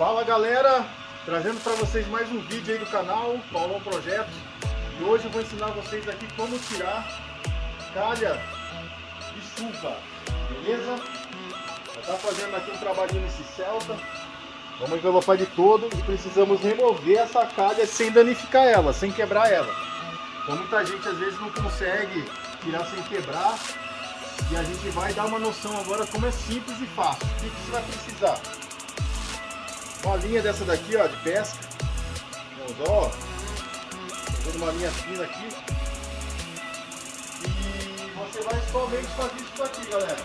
Fala galera, trazendo para vocês mais um vídeo aí do canal, Paulão Projeto. E hoje eu vou ensinar vocês aqui como tirar calha de chuva, beleza? Já tá fazendo aqui um trabalhinho nesse Celta. Vamos envelopar de todo e precisamos remover essa calha sem danificar ela, sem quebrar ela. Então muita gente às vezes não consegue tirar sem quebrar. E a gente vai dar uma noção agora como é simples e fácil. O que, que você vai precisar? Uma linha dessa daqui, ó, de pesca. Vamos, ó. Fazendo uma linha fina aqui. E você vai somente fazer isso aqui, galera.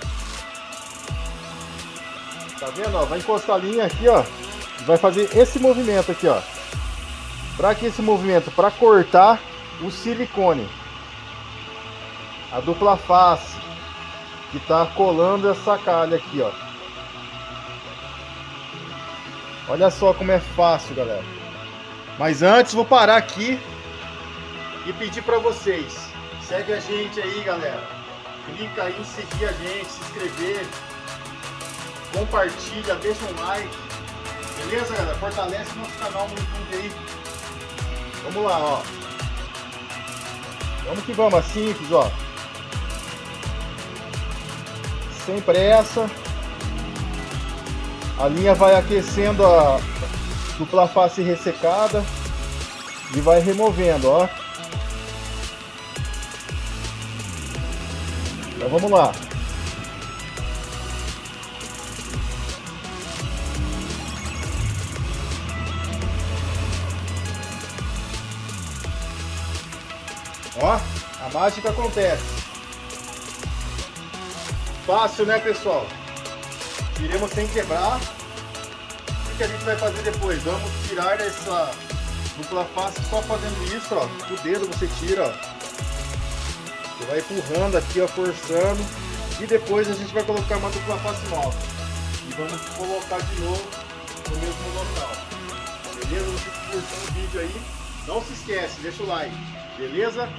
Tá vendo, ó? Vai encostar a linha aqui, ó. E vai fazer esse movimento aqui, ó. Para que esse movimento? Para cortar o silicone. A dupla face que tá colando essa calha aqui, ó. Olha só como é fácil, galera. Mas antes vou parar aqui e pedir para vocês, segue a gente aí, galera. Clica aí em seguir a gente, se inscrever, compartilha, deixa um like. Beleza, galera? Fortalece nosso canal no YouTube aí. Vamos lá, ó. Vamos que vamos, simples, ó. Sem pressa. A linha vai aquecendo a dupla face ressecada e vai removendo, ó. Então vamos lá. Ó, a mágica acontece. Fácil, né, pessoal? Iremos sem quebrar. O que a gente vai fazer depois? Vamos tirar essa dupla face só fazendo isso, ó. O dedo você tira, ó. Você vai empurrando aqui, ó, forçando. E depois a gente vai colocar uma dupla face nova. E vamos colocar de novo no mesmo local. Beleza? Você curtiu o vídeo aí? Não se esquece, deixa o like. Beleza?